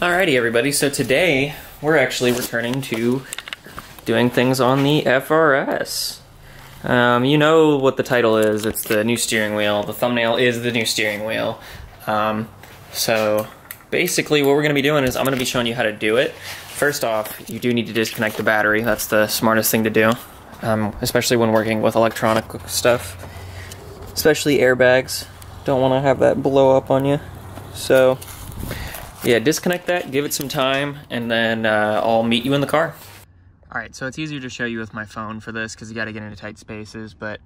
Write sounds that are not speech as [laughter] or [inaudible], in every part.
Alrighty, everybody. So today we're actually returning to doing things on the FRS. Um, you know what the title is. It's the new steering wheel. The thumbnail is the new steering wheel. Um, so basically what we're going to be doing is I'm going to be showing you how to do it. First off, you do need to disconnect the battery. That's the smartest thing to do, um, especially when working with electronic stuff. Especially airbags. Don't want to have that blow up on you. So yeah, disconnect that, give it some time, and then uh, I'll meet you in the car. All right, so it's easier to show you with my phone for this because you got to get into tight spaces, but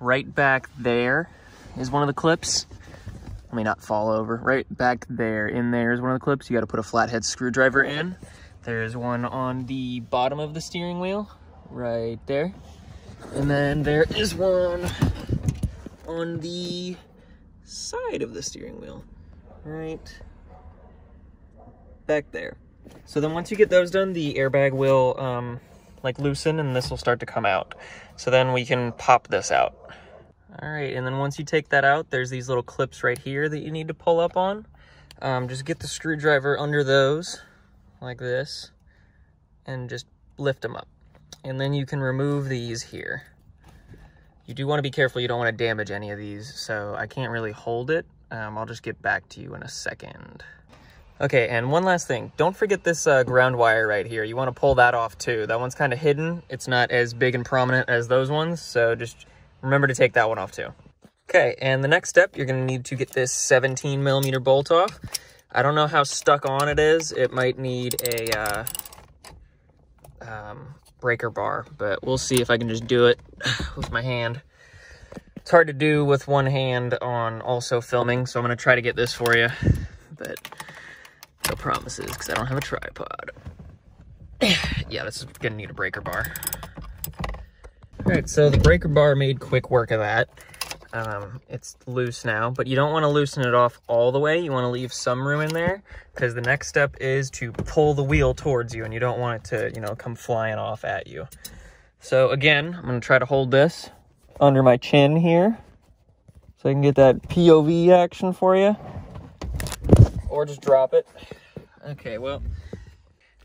right back there is one of the clips. Let me not fall over. Right back there, in there is one of the clips. You got to put a flathead screwdriver in. There's one on the bottom of the steering wheel, right there. And then there is one on the side of the steering wheel, right back there. So then once you get those done, the airbag will um, like loosen and this will start to come out. So then we can pop this out. All right, and then once you take that out, there's these little clips right here that you need to pull up on. Um, just get the screwdriver under those, like this, and just lift them up. And then you can remove these here. You do want to be careful, you don't want to damage any of these, so I can't really hold it. Um, I'll just get back to you in a second. Okay, and one last thing. Don't forget this uh, ground wire right here. You want to pull that off too. That one's kind of hidden. It's not as big and prominent as those ones, so just remember to take that one off too. Okay, and the next step, you're going to need to get this 17 millimeter bolt off. I don't know how stuck on it is. It might need a uh, um, breaker bar, but we'll see if I can just do it [sighs] with my hand. It's hard to do with one hand on also filming, so I'm going to try to get this for you. But no promises, because I don't have a tripod. [coughs] yeah, this is gonna need a breaker bar. All right, so the breaker bar made quick work of that. Um, it's loose now, but you don't want to loosen it off all the way. You want to leave some room in there because the next step is to pull the wheel towards you and you don't want it to, you know, come flying off at you. So again, I'm to try to hold this under my chin here so I can get that POV action for you or just drop it. Okay, well,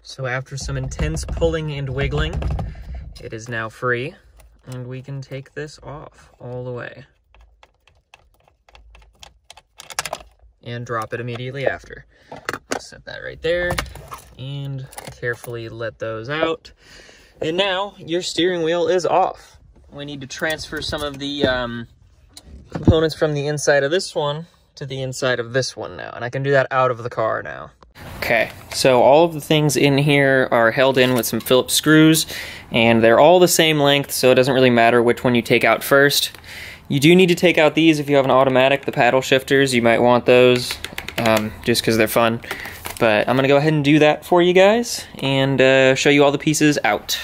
so after some intense pulling and wiggling, it is now free, and we can take this off all the way. And drop it immediately after. Set that right there, and carefully let those out. And now, your steering wheel is off. We need to transfer some of the um, components from the inside of this one to the inside of this one now, and I can do that out of the car now. Okay, so all of the things in here are held in with some Phillips screws, and they're all the same length, so it doesn't really matter which one you take out first. You do need to take out these if you have an automatic, the paddle shifters, you might want those, um, just because they're fun. But I'm going to go ahead and do that for you guys, and uh, show you all the pieces out.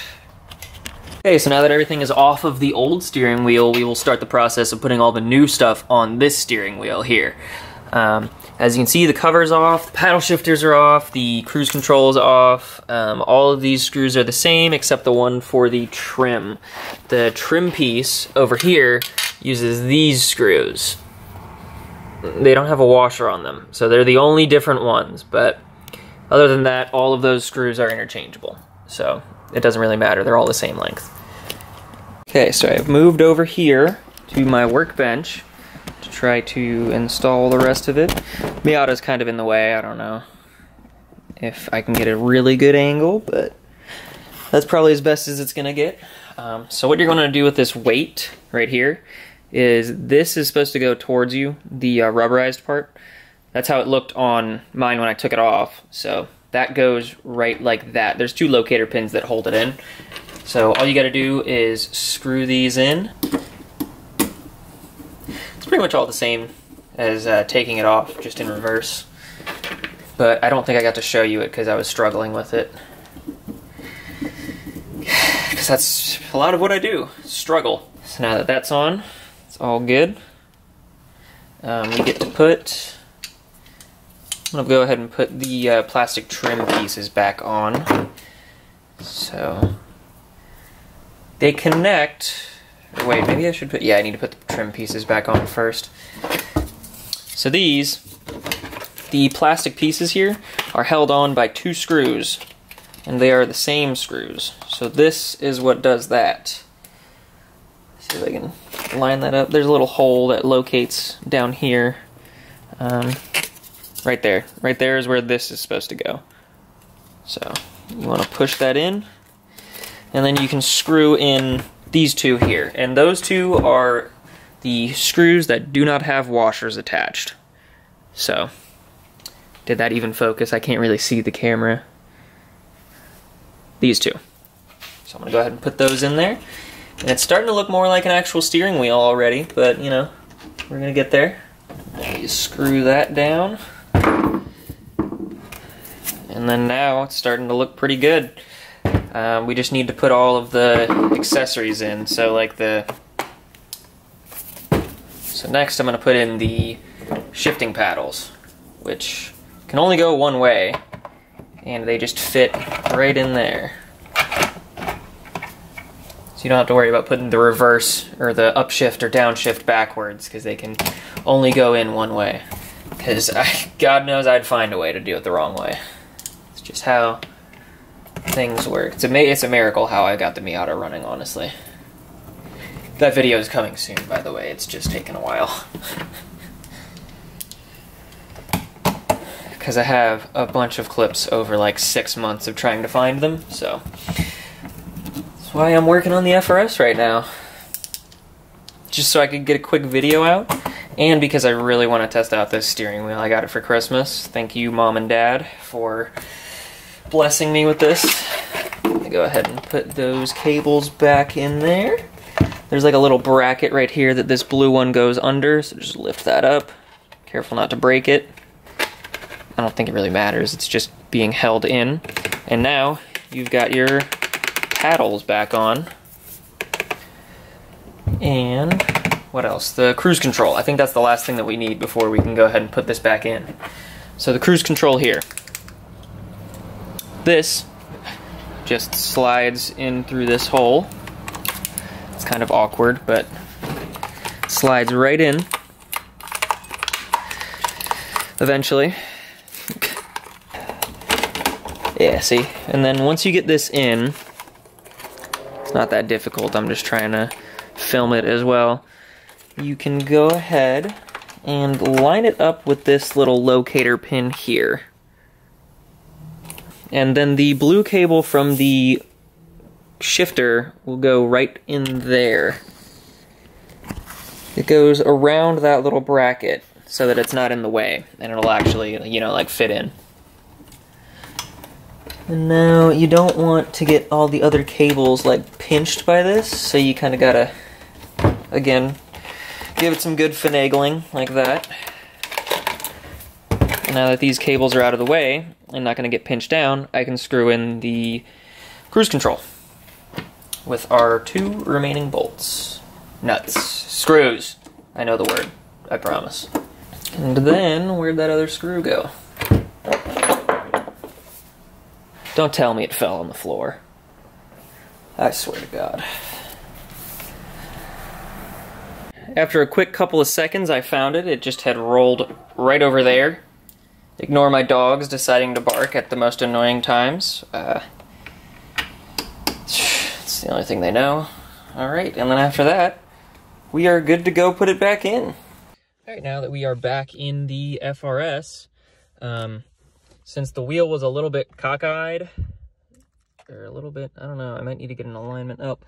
Okay, so now that everything is off of the old steering wheel, we will start the process of putting all the new stuff on this steering wheel here. Um, as you can see, the cover's off, the paddle shifters are off, the cruise control is off. Um, all of these screws are the same except the one for the trim. The trim piece over here uses these screws. They don't have a washer on them, so they're the only different ones, but other than that, all of those screws are interchangeable. So it doesn't really matter, they're all the same length. Okay, so I've moved over here to my workbench to try to install the rest of it. Miata's kind of in the way, I don't know if I can get a really good angle, but that's probably as best as it's gonna get. Um, so what you're gonna do with this weight right here is this is supposed to go towards you, the uh, rubberized part. That's how it looked on mine when I took it off. So that goes right like that. There's two locator pins that hold it in. So all you gotta do is screw these in It's pretty much all the same as uh, taking it off, just in reverse. But I don't think I got to show you it because I was struggling with it. [sighs] Because that's a lot of what I do, struggle. So now that that's on, it's all good. Um, we get to put, To go ahead and put the uh, plastic trim pieces back on. So, they connect Wait, maybe I should put, yeah, I need to put the trim pieces back on first. So these the plastic pieces here are held on by two screws, and they are the same screws. So this is what does that. See if I can line that up. There's a little hole that locates down here. Um, right there. Right there is where this is supposed to go. So you want to push that in, and then you can screw in these two here. And those two are the screws that do not have washers attached. So, did that even focus? I can't really see the camera. These two. So I'm gonna go ahead and put those in there. And it's starting to look more like an actual steering wheel already, but you know, we're gonna get there. You screw that down. And then now it's starting to look pretty good. Um, we just need to put all of the accessories in. So like the, so next I'm gonna put in the shifting paddles, which can only go one way, and they just fit right in there. So you don't have to worry about putting the reverse or the upshift or downshift backwards because they can only go in one way. Because God knows I'd find a way to do it the wrong way. It's just how things work. It's a, it's a miracle how I got the Miata running, honestly. That video is coming soon, by the way. It's just taken a while. [laughs] Because I have a bunch of clips over like six months of trying to find them, so that's why I'm working on the FRS right now. Just so I could get a quick video out. And because I really want to test out this steering wheel. I got it for Christmas. Thank you, Mom and Dad, for blessing me with this. Let me go ahead and put those cables back in there. There's like a little bracket right here that this blue one goes under, so just lift that up. Careful not to break it. I don't think it really matters, it's just being held in. And now you've got your paddles back on. And what else? The cruise control. I think that's the last thing that we need before we can go ahead and put this back in. So the cruise control here. This just slides in through this hole. It's kind of awkward, but slides right in. Eventually. Yeah, see? And then once you get this in, it's not that difficult. I'm just trying to film it as well. You can go ahead and line it up with this little locator pin here. And then the blue cable from the shifter will go right in there. It goes around that little bracket so that it's not in the way and it'll actually, you know, like fit in. And now you don't want to get all the other cables like pinched by this, so you kind of gotta, again, give it some good finagling like that. Now that these cables are out of the way and not gonna get pinched down, I can screw in the cruise control with our two remaining bolts. Nuts. Screws. I know the word. I promise. And then, where'd that other screw go? Don't tell me it fell on the floor. I swear to God. After a quick couple of seconds, I found it. It just had rolled right over there. Ignore my dogs deciding to bark at the most annoying times. Uh, it's the only thing they know. Alright, and then after that, we are good to go put it back in. Alright, now that we are back in the FRS, um, since the wheel was a little bit cockeyed, or a little bit, I don't know, I might need to get an alignment up.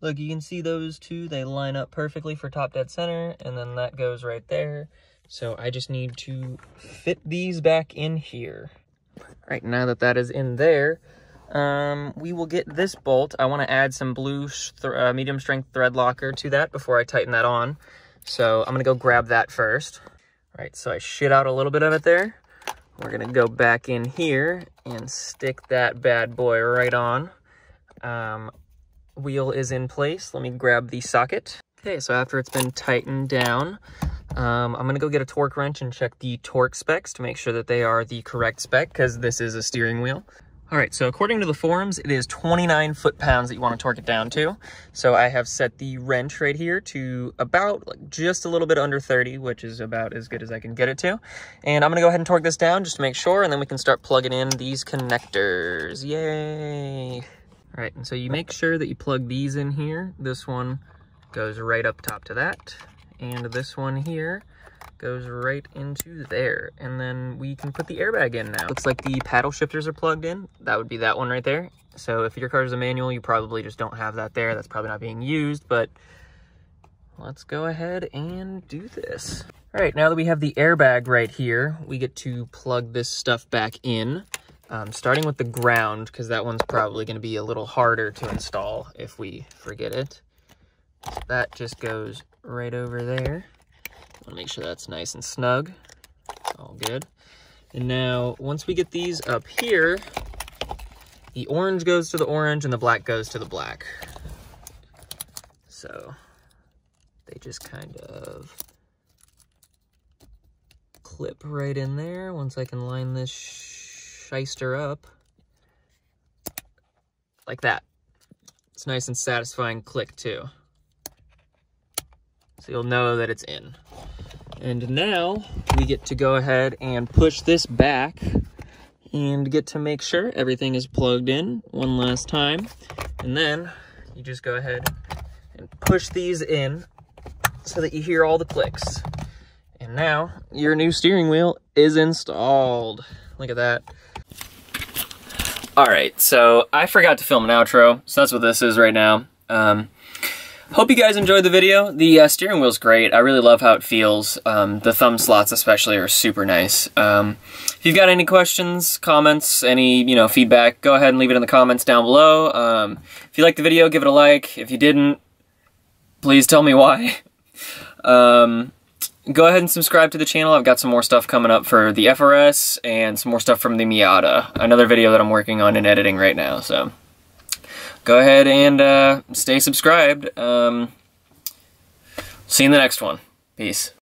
Look, you can see those two, they line up perfectly for top dead center, and then that goes right there. So I just need to fit these back in here. Right now that that is in there, um, we will get this bolt. I want to add some blue uh, medium strength thread locker to that before I tighten that on. So I'm going to go grab that first. All right, so I shit out a little bit of it there. We're gonna go back in here and stick that bad boy right on. Um, wheel is in place. Let me grab the socket. Okay, so after it's been tightened down, um, I'm gonna go get a torque wrench and check the torque specs to make sure that they are the correct spec because this is a steering wheel. All right, so according to the forums, it is 29 foot-pounds that you want to torque it down to. So I have set the wrench right here to about like, just a little bit under 30, which is about as good as I can get it to. And I'm to go ahead and torque this down just to make sure, and then we can start plugging in these connectors. Yay! All right, and so you make sure that you plug these in here. This one goes right up top to that, and this one here goes right into there. And then we can put the airbag in now. Looks like the paddle shifters are plugged in. That would be that one right there. So if your car is a manual, you probably just don't have that there. That's probably not being used, but let's go ahead and do this. All right, now that we have the airbag right here, we get to plug this stuff back in. Um, starting with the ground, because that one's probably going to be a little harder to install if we forget it. So that just goes right over there to make sure that's nice and snug. All good. And now, once we get these up here, the orange goes to the orange and the black goes to the black. So they just kind of clip right in there once I can line this shyster up like that. It's nice and satisfying click too. So you'll know that it's in. And now we get to go ahead and push this back and get to make sure everything is plugged in one last time. And then you just go ahead and push these in so that you hear all the clicks. And now your new steering wheel is installed. Look at that. All right, so I forgot to film an outro, so that's what this is right now. Um, Hope you guys enjoyed the video. The uh, steering wheel's great. I really love how it feels. Um, the thumb slots especially are super nice. Um, if you've got any questions, comments, any you know feedback, go ahead and leave it in the comments down below. Um, if you liked the video, give it a like. If you didn't, please tell me why. [laughs] Go ahead and subscribe to the channel. I've got some more stuff coming up for the FRS and some more stuff from the Miata. Another video that I'm working on and editing right now, so go ahead and uh, stay subscribed. Um, see you in the next one. Peace.